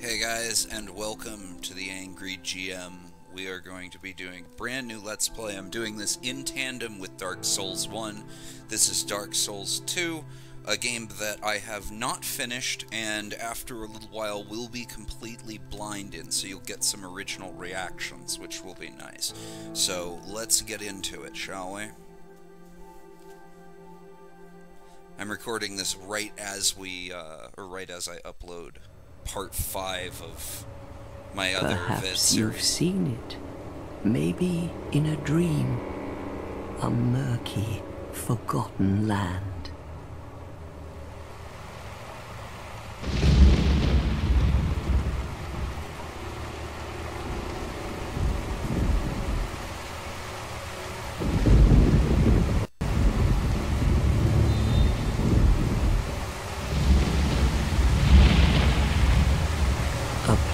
Hey guys, and welcome to the Angry GM. We are going to be doing brand new Let's Play. I'm doing this in tandem with Dark Souls 1. This is Dark Souls 2, a game that I have not finished, and after a little while will be completely blind in, so you'll get some original reactions, which will be nice. So, let's get into it, shall we? I'm recording this right as we, uh, or right as I upload part five of my other Perhaps you've seen it. Maybe in a dream. A murky, forgotten land. A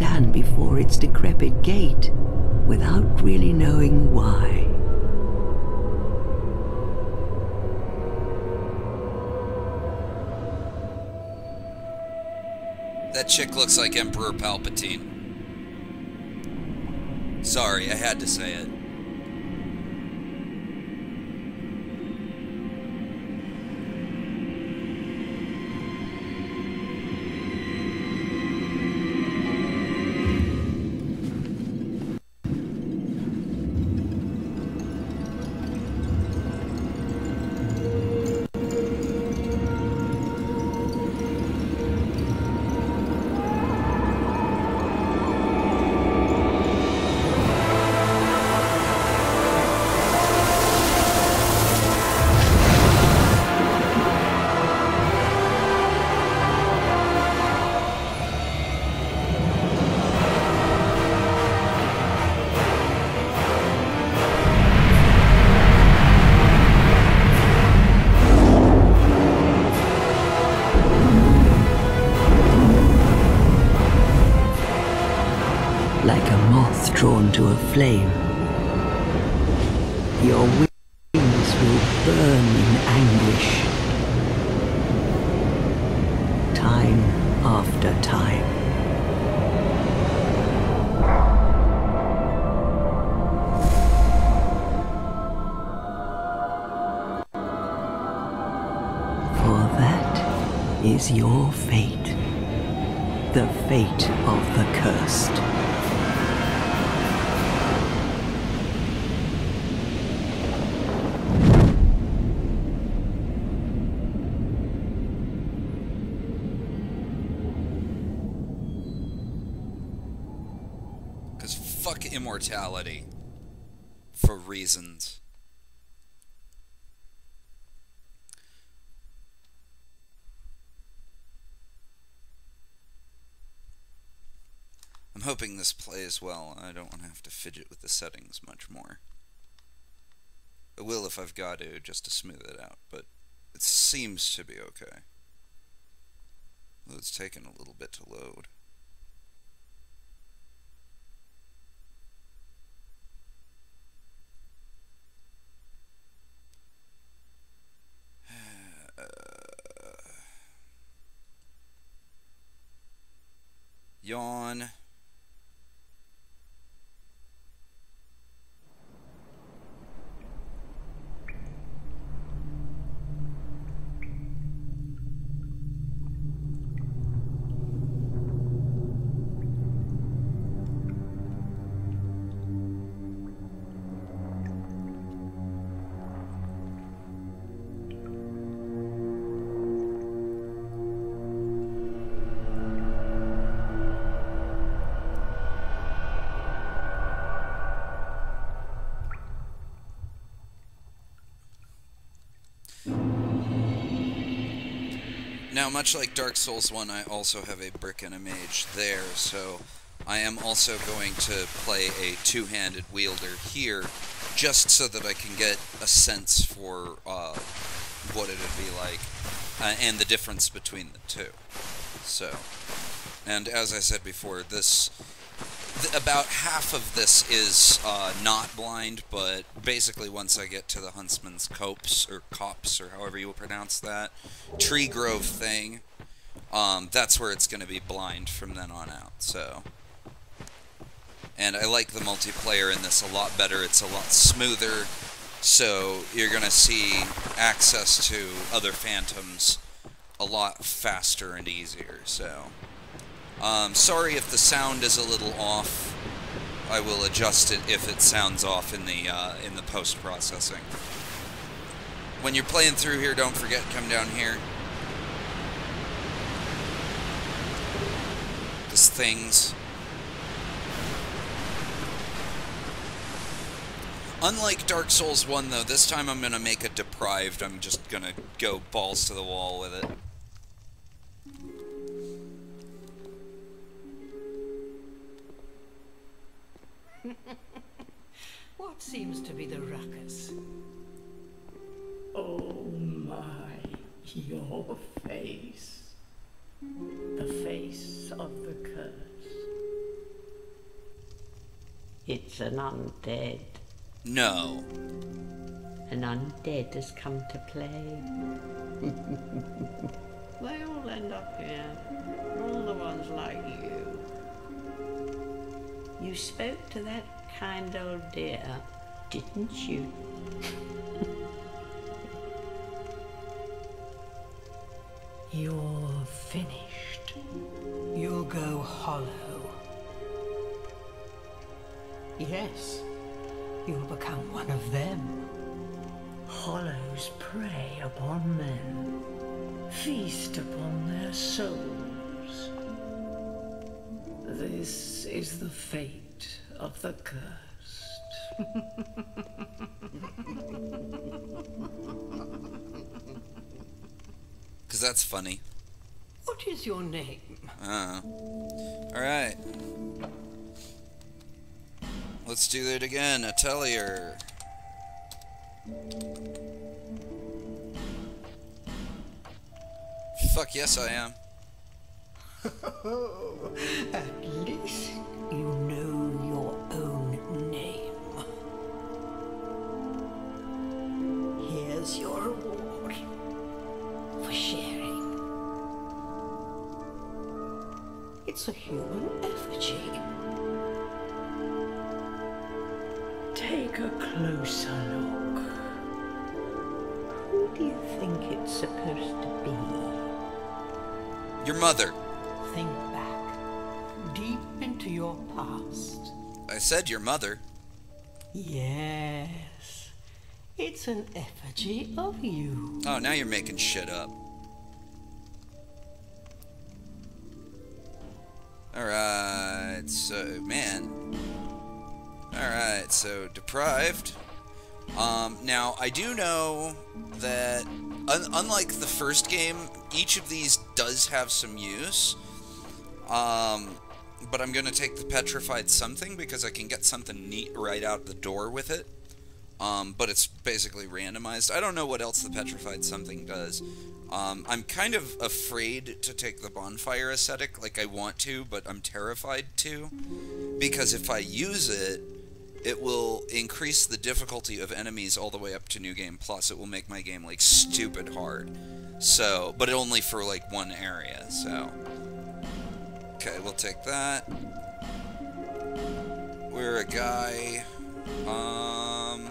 stand before its decrepit gate without really knowing why. That chick looks like Emperor Palpatine. Sorry, I had to say it. Moth drawn to a flame. Your wings will burn in anguish. Time after time. For that is your fate. The fate of the cursed. Fuck immortality. For reasons. I'm hoping this plays well. I don't want to have to fidget with the settings much more. I will if I've got to, just to smooth it out, but It seems to be okay. Well, it's taken a little bit to load. Yawn. Now, much like Dark Souls 1, I also have a brick and a mage there, so I am also going to play a two-handed wielder here, just so that I can get a sense for uh, what it would be like, uh, and the difference between the two. So, and as I said before, this th about half of this is uh, not blind, but basically once I get to the Huntsman's copse, or copse, or however you pronounce that, tree grove thing, um, that's where it's going to be blind from then on out, so... And I like the multiplayer in this a lot better, it's a lot smoother, so you're going to see access to other phantoms a lot faster and easier, so... Um, sorry if the sound is a little off. I will adjust it if it sounds off in the uh, in the post processing. When you're playing through here, don't forget come down here. This things. Unlike Dark Souls 1, though, this time I'm going to make it deprived. I'm just going to go balls to the wall with it. what seems to be the ruckus? Oh my, your face. The face of the curse. It's an undead. No. An undead has come to play. they all end up here. All the ones like you. You spoke to that kind old dear, didn't you? You're finished. You'll go hollow. Yes, you'll become one of them. Hollows prey upon men, feast upon their souls. This is the fate of the cursed. Because that's funny. What is your name? Uh. Alright. Let's do that again. Atelier. Fuck yes, I am. At least you know your own name. Here's your reward for sharing. It's a human effigy. Take a closer look. Who do you think it's supposed to be? Your mother. Think back, deep into your past. I said your mother. Yes, it's an effigy of you. Oh, now you're making shit up. Alright, so, man. Alright, so, deprived. Um, now, I do know that, un unlike the first game, each of these does have some use. Um, but I'm going to take the petrified something because I can get something neat right out the door with it. um, but it's basically randomized. I don't know what else the petrified something does. Um, I'm kind of afraid to take the bonfire ascetic, like I want to, but I'm terrified to, because if I use it, it will increase the difficulty of enemies all the way up to New Game Plus. It will make my game like stupid hard. So, but only for like one area. So, okay, we'll take that. We're a guy. Um,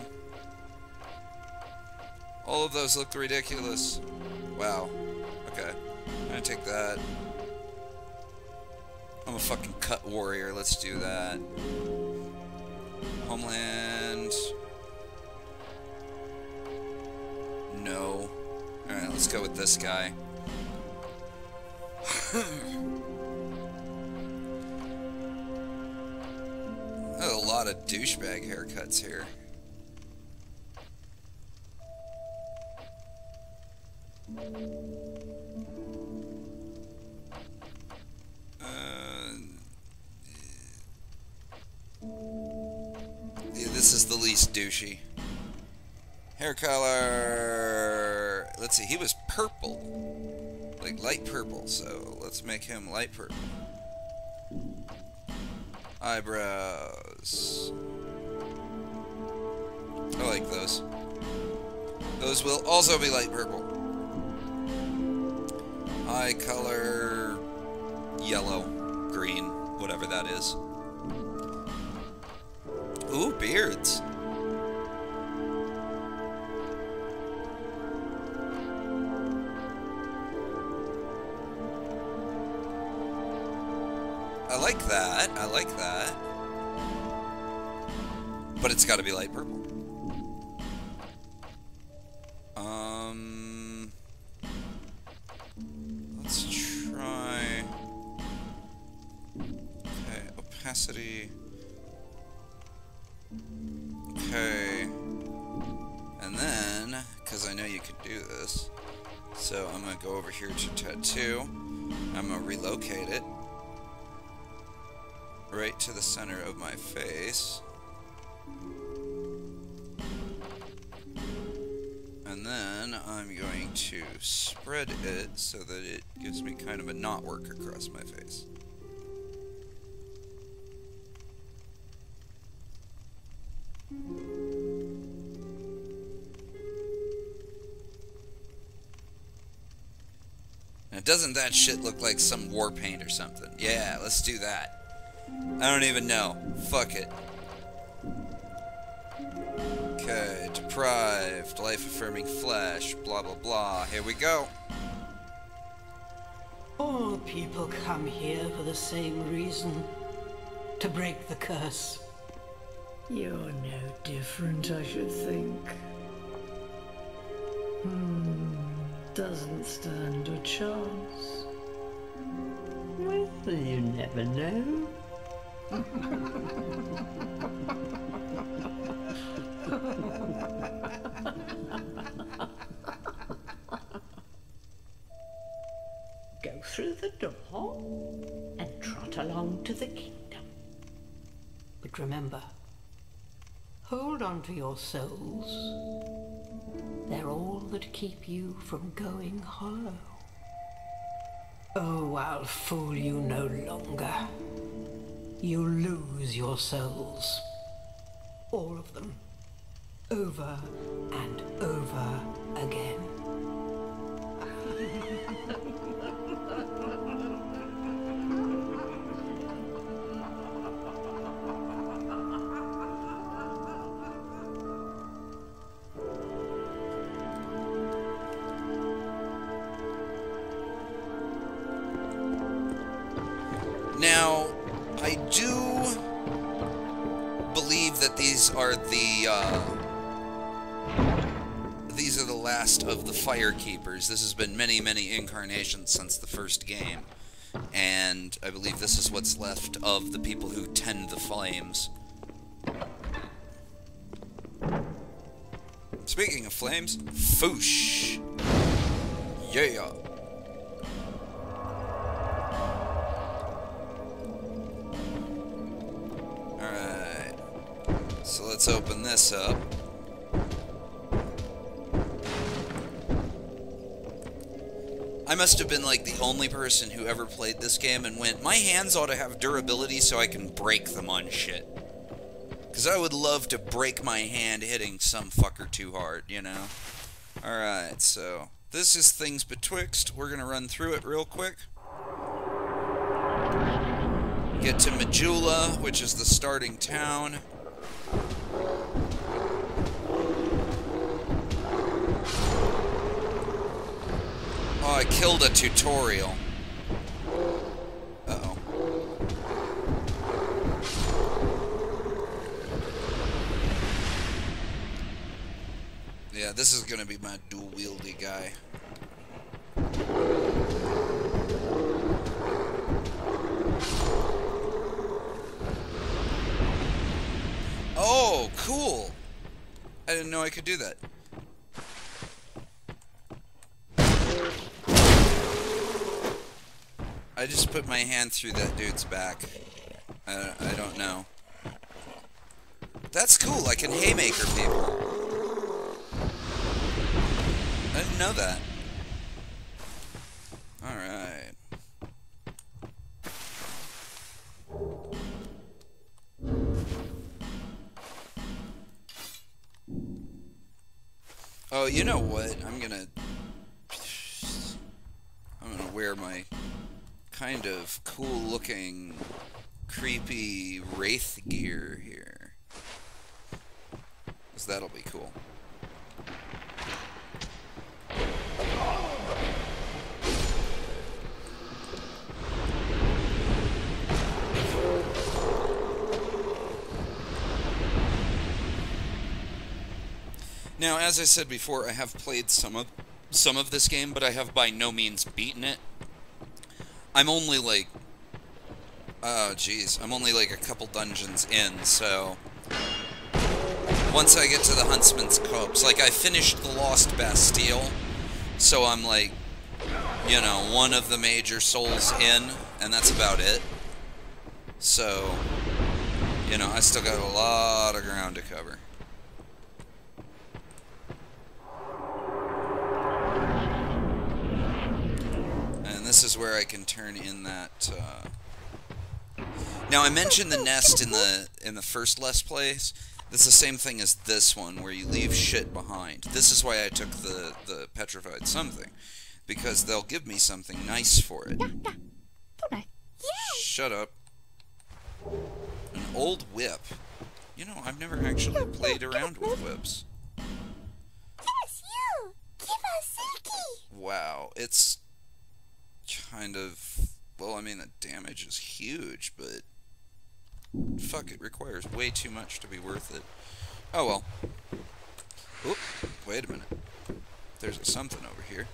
all of those look ridiculous. Wow. Okay. I'm gonna take that. I'm a fucking cut warrior. Let's do that. Homeland. No. Alright, let's go with this guy. douchebag haircuts here. Uh, yeah, this is the least douchey. Hair color. Let's see, he was purple. Like light purple, so let's make him light purple. Eyebrows. Those will also be light purple. Eye color yellow, green, whatever that is. Ooh, beards. I like that. I like that. But it's got to be light purple. And then I'm going to spread it so that it gives me kind of a knot work across my face. Now doesn't that shit look like some war paint or something? Yeah, let's do that. I don't even know. Fuck it. Deprived, life-affirming flesh, blah blah blah. Here we go. All people come here for the same reason. To break the curse. You're no different, I should think. Hmm, doesn't stand a chance. Well, you never know. Go through the door and trot along to the kingdom. But remember, hold on to your souls. They're all that keep you from going hollow. Oh, I'll fool you no longer. You lose your souls. All of them. Over and over again. are the uh, these are the last of the fire keepers. This has been many, many incarnations since the first game, and I believe this is what's left of the people who tend the flames. Speaking of flames, foosh. Yeah. open this up. I must have been like the only person who ever played this game and went, my hands ought to have durability so I can break them on shit. Because I would love to break my hand hitting some fucker too hard, you know? Alright, so this is Things Betwixt. We're going to run through it real quick. Get to Majula, which is the starting town. Oh, I killed a tutorial. Uh-oh. Yeah, this is gonna be my dual-wieldy guy. Oh, cool! I didn't know I could do that. I just put my hand through that dude's back. I, I don't know. That's cool, I can haymaker people. I didn't know that. Alright. Oh, you know what? Kind of cool looking, creepy wraith gear here. Because that'll be cool. Now, as I said before, I have played some of some of this game, but I have by no means beaten it. I'm only like, oh jeez, I'm only like a couple dungeons in, so once I get to the Huntsman's Copse, like I finished the Lost Bastille, so I'm like, you know, one of the major souls in, and that's about it. So, you know, I still got a lot of ground to cover. This is where I can turn in that. Uh... Now I mentioned the nest in the in the first Let's Plays. It's the same thing as this one, where you leave shit behind. This is why I took the the petrified something, because they'll give me something nice for it. Shut up. An old whip. You know, I've never actually played around with whips. Yes, you! Give us Silky! Wow, it's kind of... Well, I mean, the damage is huge, but... Fuck, it requires way too much to be worth it. Oh well. Oop, wait a minute. There's something over here.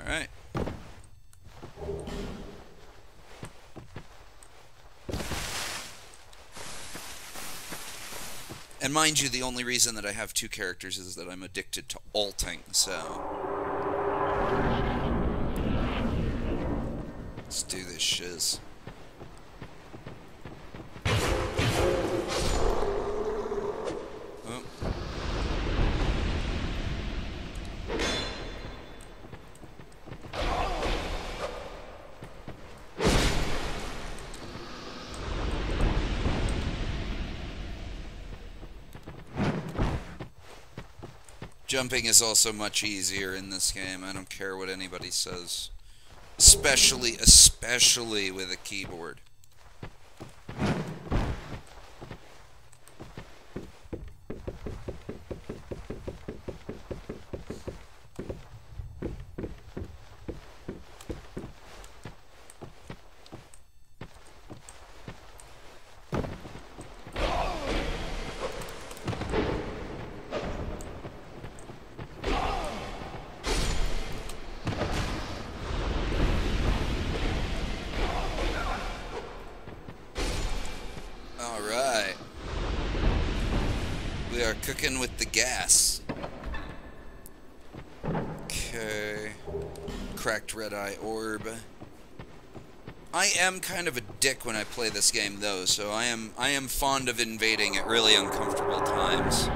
Alright. And mind you, the only reason that I have two characters is that I'm addicted to alting, so... Let's do this shiz. Oh. Jumping is also much easier in this game. I don't care what anybody says. Especially, especially with a keyboard. Cooking with the gas. Okay. Cracked red eye orb. I am kind of a dick when I play this game though, so I am I am fond of invading at really uncomfortable times.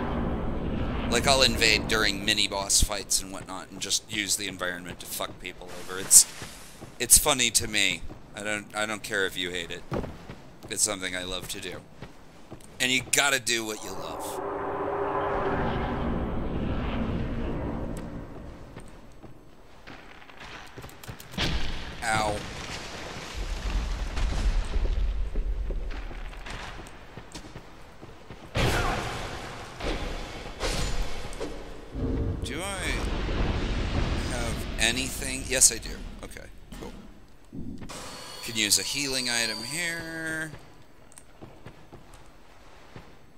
Like I'll invade during mini boss fights and whatnot, and just use the environment to fuck people over. It's it's funny to me. I don't I don't care if you hate it. It's something I love to do. And you gotta do what you love. Ow. Do I have anything? Yes, I do. Okay, cool. Can use a healing item here.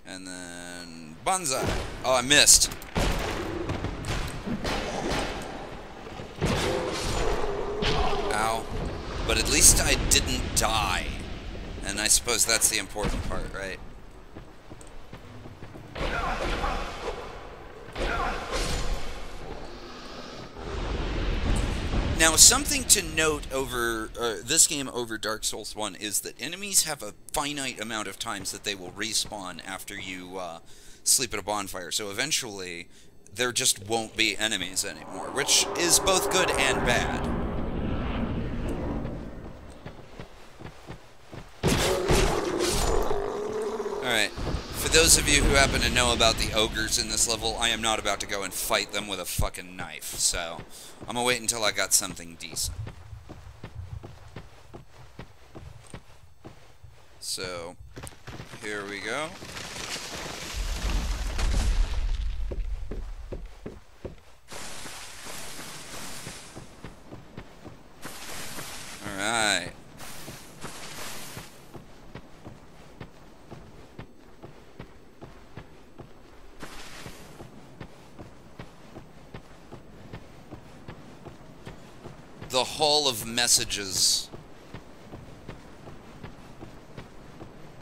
And then... Banzai! Oh, I missed. But at least I didn't die. And I suppose that's the important part, right? Now, something to note over uh, this game over Dark Souls 1 is that enemies have a finite amount of times that they will respawn after you uh, sleep at a bonfire. So eventually, there just won't be enemies anymore, which is both good and bad. Alright, for those of you who happen to know about the ogres in this level, I am not about to go and fight them with a fucking knife, so I'm gonna wait until I got something decent. So, here we go. Alright. the hall of messages.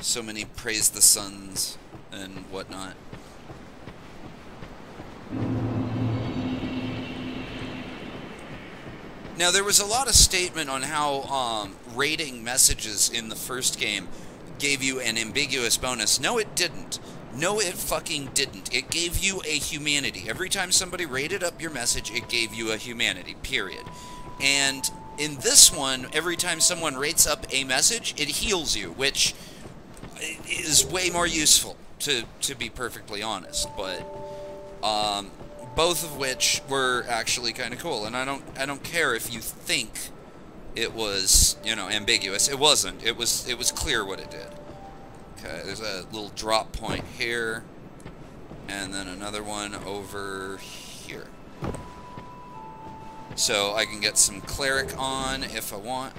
So many praise the suns and whatnot. Now, there was a lot of statement on how um, rating messages in the first game gave you an ambiguous bonus. No, it didn't. No, it fucking didn't. It gave you a humanity. Every time somebody rated up your message, it gave you a humanity, period. And in this one, every time someone rates up a message, it heals you, which is way more useful, to, to be perfectly honest. But um, both of which were actually kind of cool. And I don't I don't care if you think it was you know ambiguous. It wasn't. It was it was clear what it did. Okay, there's a little drop point here, and then another one over here. So I can get some cleric on if I want.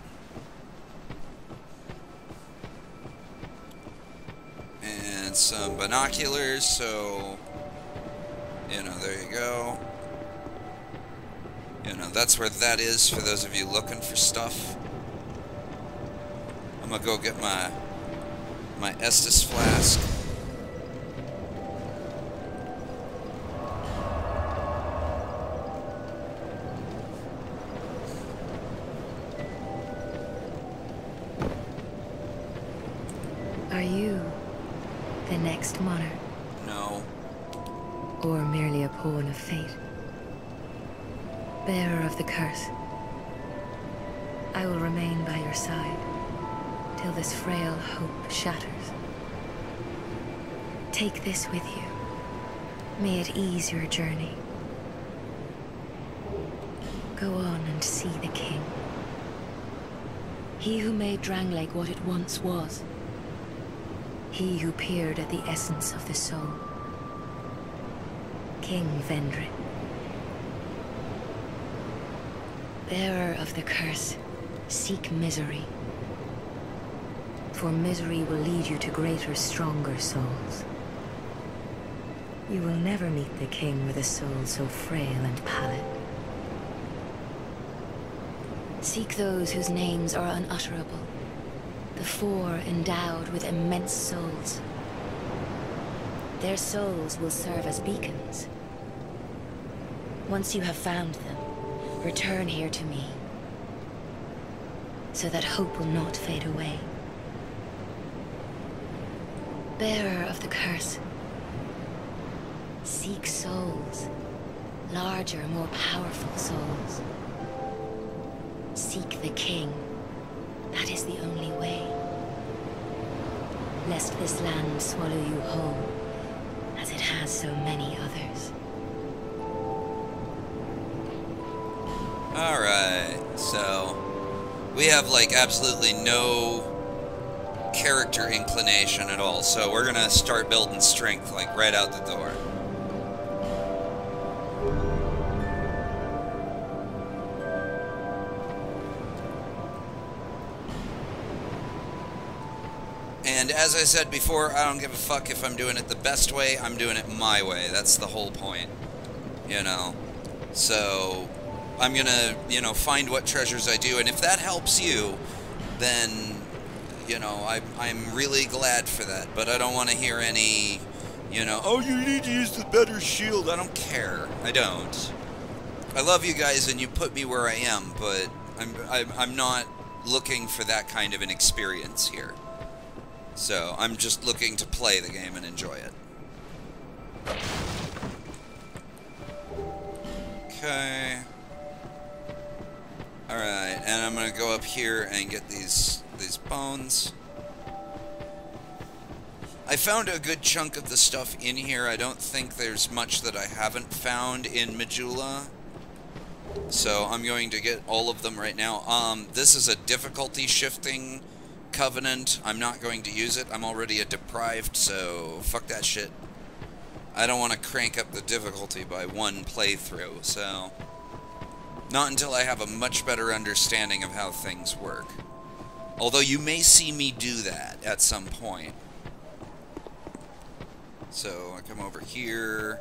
And some binoculars, so, you know, there you go. You know, that's where that is for those of you looking for stuff. I'm gonna go get my, my Estus flask. Next monarch, No. or merely a pawn of fate? Bearer of the curse, I will remain by your side till this frail hope shatters. Take this with you. May it ease your journey. Go on and see the king. He who made Drangleic what it once was. He who peered at the essence of the soul. King Vendrick. Bearer of the curse, seek misery. For misery will lead you to greater, stronger souls. You will never meet the king with a soul so frail and pallid. Seek those whose names are unutterable. Four endowed with immense souls. Their souls will serve as beacons. Once you have found them, return here to me, so that hope will not fade away. Bearer of the curse, Seek souls. Larger, more powerful souls. Seek the king. That is the only way. Lest this land swallow you whole, as it has so many others. Alright, so we have like absolutely no character inclination at all, so we're gonna start building strength like right out the door. As I said before, I don't give a fuck if I'm doing it the best way, I'm doing it my way. That's the whole point. You know? So, I'm gonna, you know, find what treasures I do, and if that helps you, then, you know, I, I'm really glad for that. But I don't want to hear any, you know, oh, you need to use the better shield. I don't care. I don't. I love you guys, and you put me where I am, but I'm, I'm, I'm not looking for that kind of an experience here. So, I'm just looking to play the game and enjoy it. Okay. Alright, and I'm gonna go up here and get these these bones. I found a good chunk of the stuff in here. I don't think there's much that I haven't found in Majula. So I'm going to get all of them right now. Um, this is a difficulty shifting covenant. I'm not going to use it. I'm already a deprived, so fuck that shit. I don't want to crank up the difficulty by one playthrough, so... Not until I have a much better understanding of how things work. Although you may see me do that at some point. So, I come over here...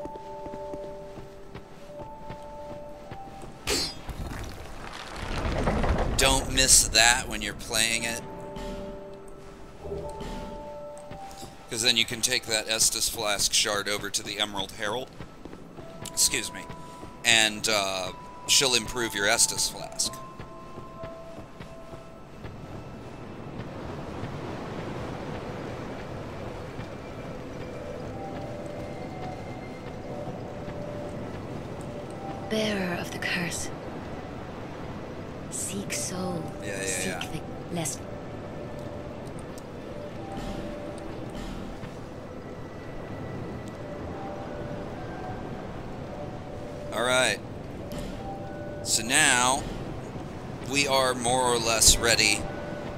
Don't miss that when you're playing it. Because then you can take that Estus Flask shard over to the Emerald Herald. Excuse me. And uh, she'll improve your Estus Flask. Bearer of the curse. Seek soul. Yeah, yeah, Seek yeah. the lest we are more or less ready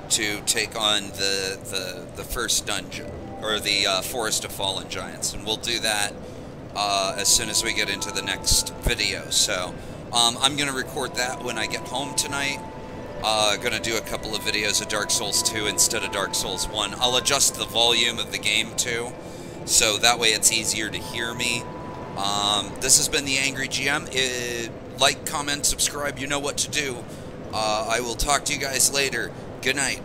to take on the, the, the first dungeon, or the uh, Forest of Fallen Giants, and we'll do that uh, as soon as we get into the next video. So, um, I'm going to record that when I get home tonight. Uh, gonna do a couple of videos of Dark Souls 2 instead of Dark Souls 1. I'll adjust the volume of the game too, so that way it's easier to hear me. Um, this has been the Angry GM. Uh, like, comment, subscribe. You know what to do. Uh, I will talk to you guys later. Good night.